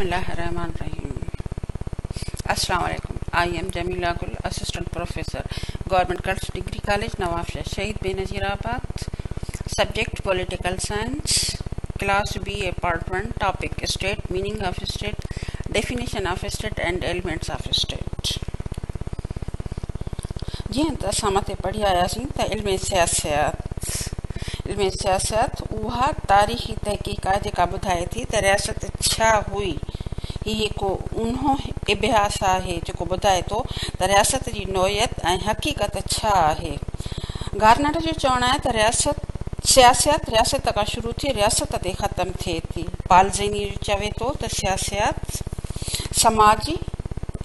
بسم اللہ الرحمن الرحیم السلام علیکم I am Jamila Gul assistant professor government girls degree college Nawabshah Shaheed Benazirabad subject political science class B A part one topic state meaning of state definition of state and elements of state جی ہاں سامت مت پڑھی آیا سی تو علم سیاست علم سیاست وہ تاریخی تحقیق ہے جکا بدھائے تھی تو ریاست چھا ہوئی इहो को उनो अभियास आहे जेको ॿुधाए थो त रियासत जी नौयत ऐं हक़ीक़त छा आहे गारनर जो चवणु आहे त रियासत सियासत रियासत खां शुरू थिए रियासत ते ख़तमु थिए थी पालज़नी चवे थो त सियासियात समाजी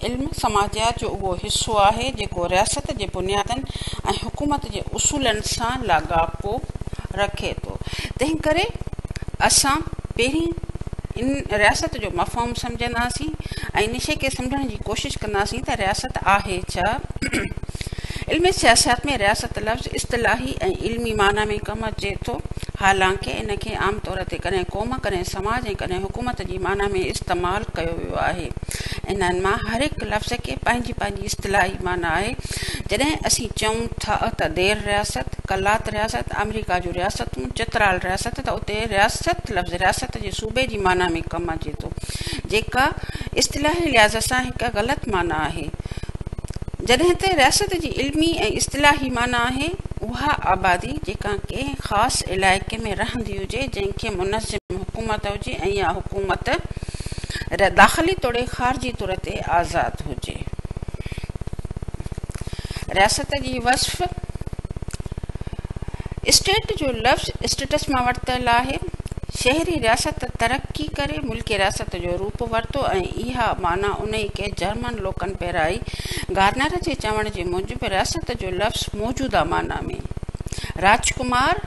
इल्म समाजियात जो उहो हिसो आहे जेको रियासत जे बुनियादनि ऐं हुकूमत जे उसूलनि सां लाॻापो रखे थो तंहिं करे असां पहिरीं इन रियासत जो मफ़ोम समझंदासीं ऐं इनशे खे समुझण जी कोशिशि कंदासीं त रियासत आहे छा इल्मि सियासत में रियासत लफ़्ज़ु इस्तलाही ऐं इल्मी माना में कमु अचे थो हालांकि इन खे आम तौर ते कॾहिं क़ौम कॾहिं समाज ऐं कॾहिं हुकूमत जी माना में इस्तेमालु कयो वियो आहे इन्हनि मां हर हिकु लफ़्ज़ खे पंहिंजी पंहिंजी इस्तलाही माना आहे जॾहिं असीं चऊं था त देरि रियासत कलात रियासत अमेरिका जूं रियासतूं चित्राल रियासत त उते रियासत लफ़्ज़ रियासत जे सूबे जी माना में कमु अचे थो जेका इस्तलाही लिहाज़ सां हिकु ग़लति माना आहे जॾहिं त रियासत जी इल्मी ऐं इस्लाही माना आहे उहा आबादी जेका कंहिं ख़ासि इलाइक़े में रहंदी हुजे जंहिंखे मुनज़िम हुकूमत हुजे ऐं इहा हुकूमत داخلی توڑے خارجی طور آزاد ریاست جی وصف اسٹیٹ جو لفظ اسٹیٹس میں وتل ہے شہری ریاست ترقی کرے ملک ریاست جو روپ و ایہا مانا ان کے جرمن لوکن پیرائی گارنر کے چوڑ کے موجب ریاست جو لفظ موجودہ مانا میں راجکمار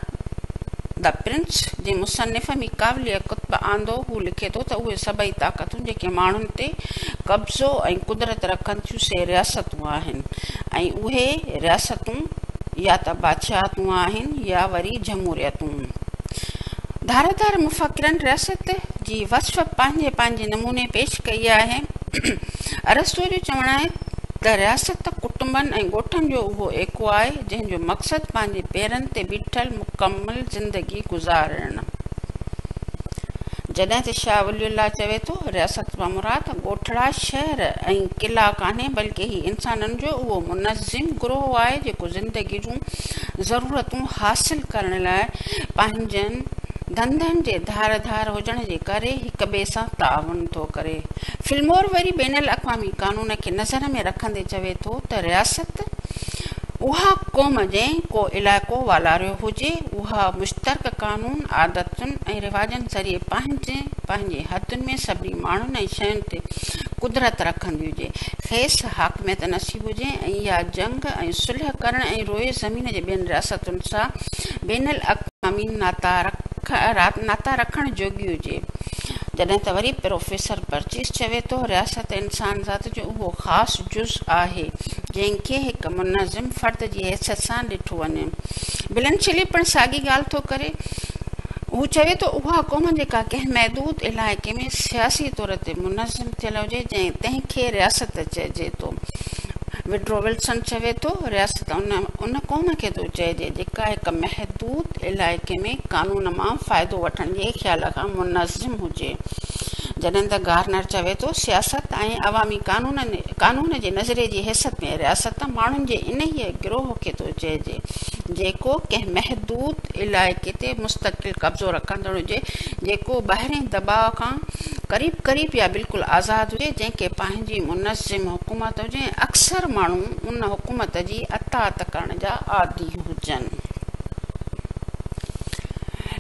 द प्रिंस जे مصنفہ में क़ाबिलियत आंदो उहो लिखे थो त उहे सभई ताक़तूं जेके माण्हुनि ते कब्ज़ो ऐं क़ुदिरत रखनि थियूं से रियासतूं आहिनि ऐं उहे रियासतूं या त बादशाहतूं आहिनि या वरी जमूरियतूं धार धार मुफ़िरनि रियासत जी वसफ़ पंहिंजे पंहिंजे नमूने पेशि कई आहे अरस्टो जो चवणु आहे त रियासत कुटुंबनि ऐं ॻोठनि जो उहो एको आहे जंहिंजो मक़सदु पंहिंजे पेरनि ते बीठल मुकमल ज़िंदगी गुज़ारणु जॾहिं त शाह वलीह चवे थो रियासत मां मुराद ॻोठड़ा शहर ऐं किला कान्हे बल्कि ही इंसाननि जो उहो मुनज़िम ग्रोह आहे जेको ज़िंदगी जूं ज़रूरतूं हासिलु करण लाइ पंहिंजनि دندوں کے دھار دھار ہوجن کے بے سے تعاون تو کرے فلمور وری بین الاقوامی قانون کے نظر میں رکھے چوے تو ریاست قوم جی کو علاقہ وارارو ہوجائے مشترک قانون عادتوں رواجی ذریعے پانچ پانے ہاتھوں میں سبھی مان شدرت رکھی ہوجی خیس حاکمت نصیب ہوجیں یہ جنگ الحہ کرنے روئے زمین کے بین ریاستوں سے بین الاقوامی ناتا नाता रखण जोगी हुजे जॾहिं त वरी प्रोफेसर परचिस चवे थो रियासत इंसान ज़ात जो उहो ख़ासि जुज़ आहे जंहिंखे हिकु मुनज़िम फ़र्द जी हैसियत सां ॾिठो वञे बिलेंशली पिणु साॻी ॻाल्हि थो करे हू चवे थो उहा क़ौम जेका कंहिं महदूद इलाइक़े में सियासी तौर ते मुनज़िम थियलु हुजे जंहिं तंहिंखे रियासत चइजे थो विड्रो विल्सन चवे थो रियासत उन उन कोन खे थो चएजे जेका हिकु महदूद इलाइक़े में कानून मां फ़ाइदो वठण जे ख़्याल खां मुनज़िमु हुजे जॾहिं त गवर्नर चवे थो सियासत ऐं अवामी कानूननि कानून जे नज़रे जी हिसियत में रियासत माण्हुनि जे इन ई गिरोह खे थो चइजे जेको कंहिं महदूद इलाइक़े ते मुस्तक़िल कब्ज़ो रखंदड़ु हुजे जेको ॿाहिरि दबाउ खां क़रीब क़रीबु या बिल्कुलु आज़ादु हुजे जंहिंखे पंहिंजी मुनज़िमु हुकूमत हुजे अक्सर माण्हू उन हुकूमत जी अतात करण जा हुजनि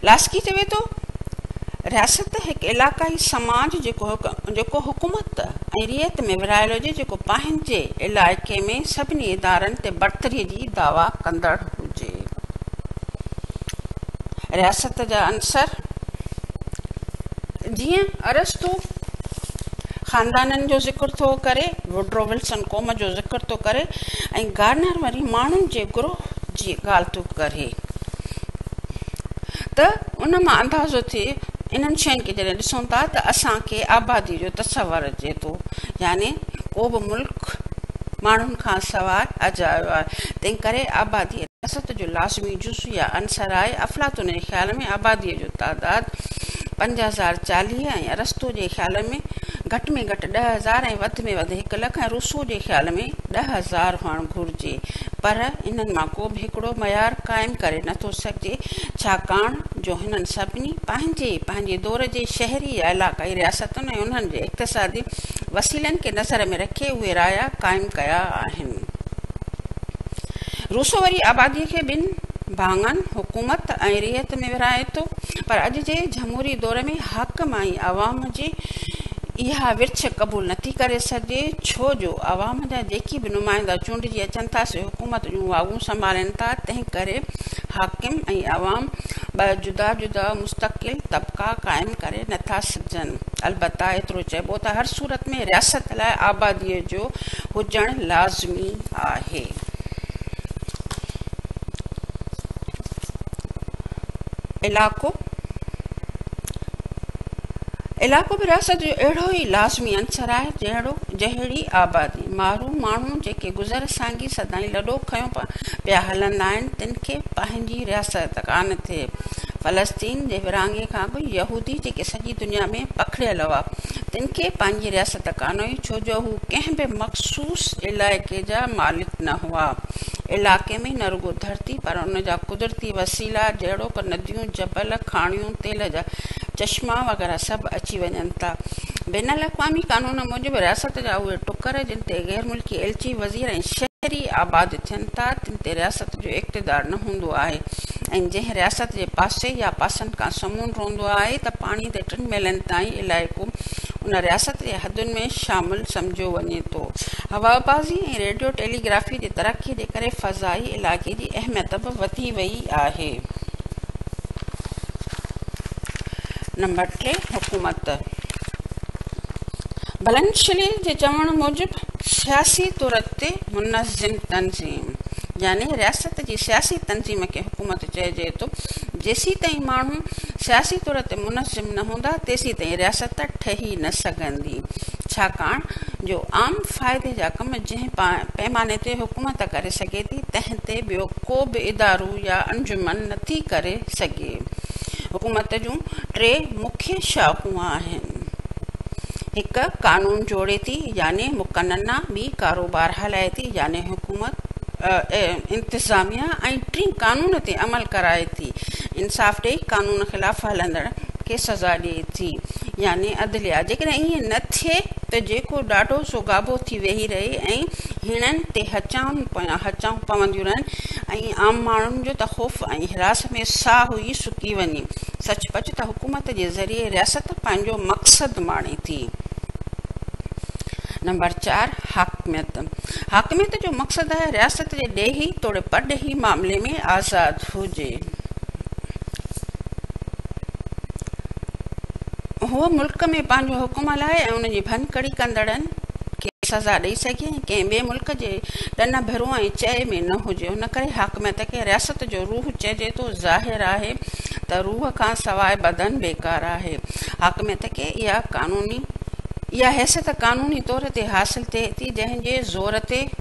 लास्की चवे थो रियासत हिकु इलाक़ाई समाज जेको जेको हुकूमत ऐं रिअत में विरिहायल हुजे जेको पंहिंजे इलाइक़े में सभिनी इदारनि ते बरतरीअ जी दावा कंदड़ु हुजे रियासत जा अंसर जीअं अरस्तो ख़ानदाननि जो ज़िक्र थो करे विड्रो विल्सन क़ौम जो ज़िक्र थो करे ऐं गार्नर वरी माण्हुनि जे ग्रोह जी ॻाल्हि थो करे त उन मां अंदाज़ो थिए इन्हनि शयुनि खे जॾहिं ॾिसूं था त असांखे आबादीअ जो तस्वर अचे थो याने को बि मुल्क़ माण्हुनि खां सवार अजायो आहे तंहिं करे आबादीअ रासत जो लाज़मी जुस या अंसर आहे अफ़लातुनि जे ख़्याल में आबादीअ जो پنج ہزار چالی رستوں کے خیال میں گھٹ میں گٹ ڈزار ود میں ود ایک لکھ روسو کے خیال میں ڈھ ہزار ہون گُرجی پر ان کو معیار قائم کرے جو ان سی دور ذہری علاقائی ریاستوں کے اقتصادی وسیلین نظر میں رکھ وہ رایا قائم کری آبادی کے بن بھاگن حکومت اور ریعت میں وائے تو پر اج جے جمہوری دور میں حاکمائی عوام کی یہاں ورچ قبول نتی کرے سر چھو جو عوام جا بھی نمائندہ چونڈ جی اچن تھا سے حکومت جو واگوں سنبھالن تھا حاکم حاقم عوام ب جدا جدا مستقل طبقہ قائم کرے نتھا سجن البتہ ایتر ہر صورت میں ریاست لائے آبادی جو ہوجن لازمی آہے علاقوں इलाइक़ो विरासत जो अहिड़ो ई लाज़मी अंसर आहे जहिड़ो जहिड़ी आबादी मारू माण्हू जेके गुज़र सांगी सदाईं लॾो खयों पिया पिया हलंदा आहिनि तिन खे पंहिंजी रियासत कोन थिए फ़लस्तीन जे विरांगे खां बि यहूदी जेके सॼी दुनिया में पखिड़ियल हुआ तिन खे पंहिंजी रियासत कोन हुई छो जो हू कंहिं बि मखसूस इलाइक़े जा मालिक न हुआ इलाइक़े में न रुगो धरती पर उन जा कुदरती वसीला जहिड़ो नदियूं जबल खाणियूं तेल जा चश्मा वग़ैरह सभु अची वञनि था बिनलाक़मी क़ानून मूजिबि रियासत जा उहे टुकर जिन ते ग़ैर मुल्की एलची वज़ीर ऐं शहरी आबादु थियनि था तिन ते रियासत जो इक़्तदारु न हूंदो आहे ऐं जंहिं रियासत जे पासे या पासनि खां समून रहंदो आहे त पाणी ते टिनि महिलनि ताईं इलाइको उन रियासत जे हदुनि में शामिलु सम्झो वञे थो हवाबाज़ी ऐं रेडियो टेलीग्राफ़ी जे तरक़ीअ जे करे फज़ाई इलाइक़े जी अहमियत बि वधी वई आहे نمبر ٹے حکومت بلند شری کے چوڑ موجب سیاسی طور منظم تنظیم یعنی ریاست کی سیاسی تنظیم کے حکومت چاہیے تو جیسی جیس تعی سیاسی تور منظم نہ ہوں تیس تعی رت ٹھہی نہ چھاکان جو عام فائدے جا کم جن پیمانے تے حکومت کرے سکے تھی بیو کو ادارو یا انجمن نتی کرے سی حکومت جے مکھیہ شاخوا قانونی جوڑے تی یعنی مقنہ بھی کاروبار ہلائے تی یعنی حکومت انتظامیہ ٹین قانونی عمل کرائے تھی انصاف ڈے قانون خلاف ہلند کے سزا دے تھی یعنی ادلیا جی نا تو جی ڈاڈو سوگاب وی رہے ہیں ہینڈ ہچاؤں پیاں ہچاؤں پہ رہن اِن آم مان جو تخوف اِن ہراس میں سا ہوئی سکی ون سچپچ تو حکومت کے ذریعے ریاست پانو مقصد مانے تھی نمبر چار ہاکمت ہاکمیت جو مقصد ہے ریاست کے دے ہی توڑے پڑ ہی معاملے میں آزاد ہوج وہ ملک میں پانوں حکم لائے اور ان کی بنکڑی کدڑ سزا دے سکے کہ بے ملک کے ڈن بھرو ای چے میں نہ ہوجائے اناکم کے ریاست جو روح چو ظاہر ہے توح کا سوائے بدن بےکار ہے حاقمت کے یہ قانونی یہ حیثیت قانونی طور تھی حاصل تھی جن کے زور تک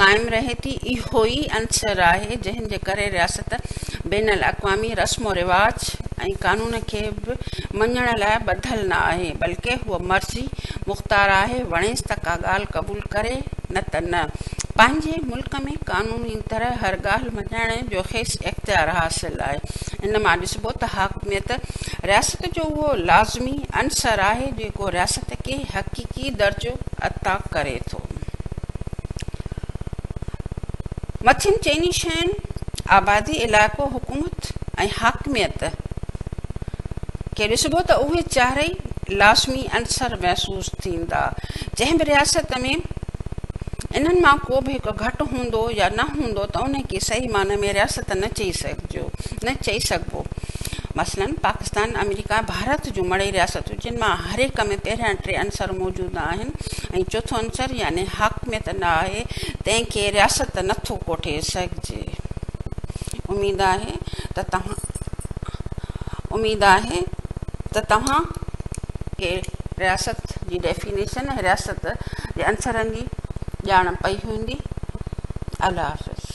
قائم رہے تی او عنسر ہے جن کے ریاست بین रस्म रिवाज़ ऐं कानून खे बि मञण लाइ ॿधलु न आहे बल्कि हूअ मर्ज़ी मुख़्तार आहे वणेसि त का ॻाल्हि क़बूलु करे न त न पंहिंजे मुल्क़ में कानूनी तरह हर ॻाल्हि मञाइण जो ख़ेसि इख़्तियारु हासिलु आहे हिन मां ॾिसबो त हाकमियत रियासत जो उहो लाज़मी अनसरु आहे जेको रियासत खे हक़ीकी दर्जो अता करे थो मछियुनि शयुनि آبادی علاقو حکومت یا کہ کے ڈسبو تو اے چار لازمی انسر محسوس ماں کو بھی گھٹ ہوں یا نہ دو تو انہیں کی صحیح معنی میں ریاست نہ چاہی سک جو نہ چاہی سک بو مثلا پاکستان امریکہ بھارت جو مڑے ریاست جن ماں ہر ایک میں پہا ٹے انصر موجود ہیں چوتھو انصر یعنی حق میں تنا آئے تین کے ریاست نہ تھو کوٹے سک سکے جی۔ उमेदु आहे त तव्हां उमेदु आहे त तव्हां खे रियासत जी डेफिनेशन ऐं रियासत जे अंसरनि जी ॼाण पई हूंदी अलाह हाफ़िज़